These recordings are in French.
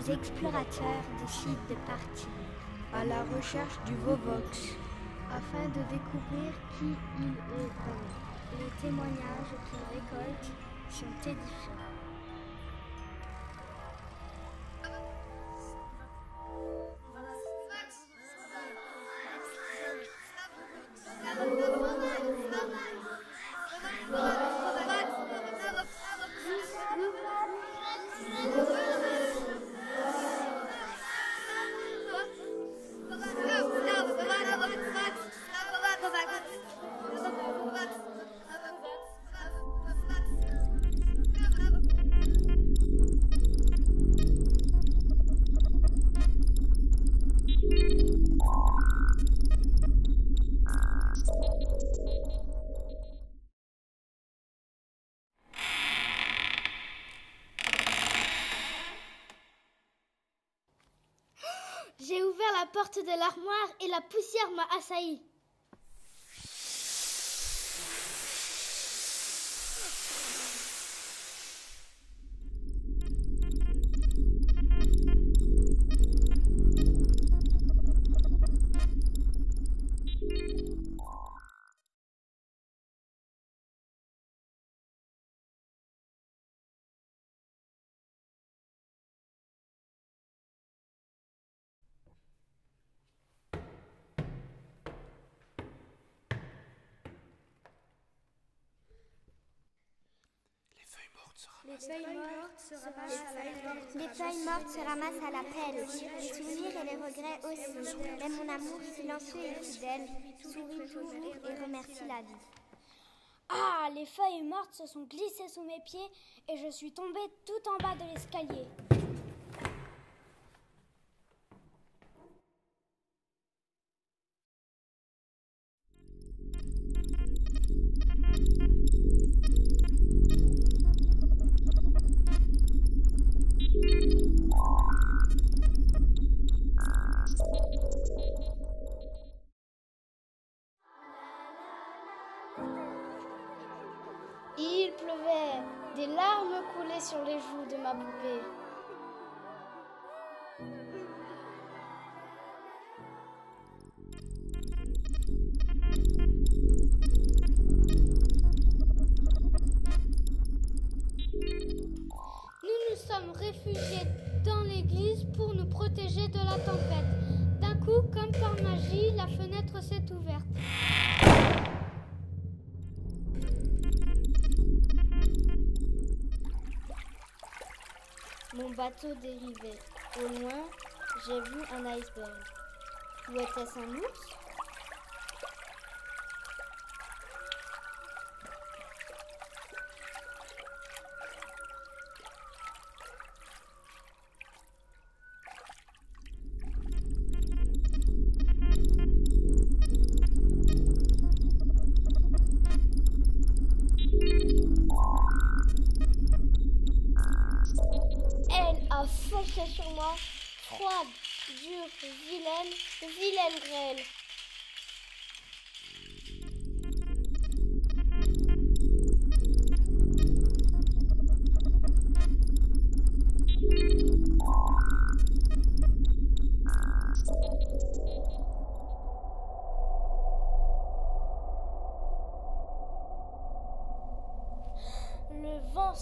Des explorateurs décident de partir à la recherche du Vovox afin de découvrir qui il est. Les témoignages qu'ils récoltent sont édifiants. La porte de l'armoire et la poussière m'a assailli. Les feuilles mortes se ramassent à la pelle. Les souvenirs et les regrets aussi. Mais mon amour silencieux et fidèle sourit toujours et remercie la vie. Ah, les feuilles mortes se sont glissées sous mes pieds et je suis tombée tout en bas de l'escalier. Des larmes coulaient sur les joues de ma poupée. Nous nous sommes réfugiés dans l'église pour nous protéger de la tempête. D'un coup, comme par magie, la fenêtre s'est ouverte. Mon bateau dérivait. Au loin, j'ai vu un iceberg. Ou était-ce un ours? A foncé sur moi, froide, dure, vilaine, vilaine grêle.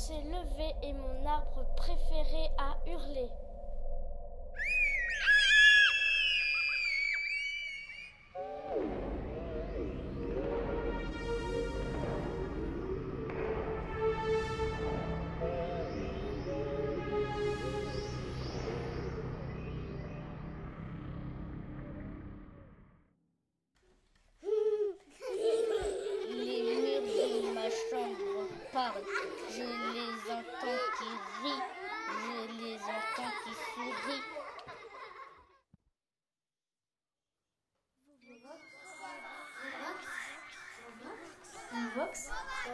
S'est levé et mon arbre préféré a hurlé.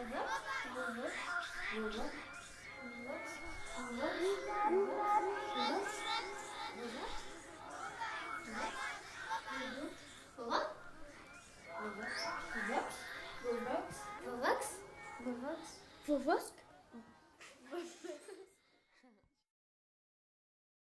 뭐야? 뭐야? 뭐야? 뭐야? 뭐야?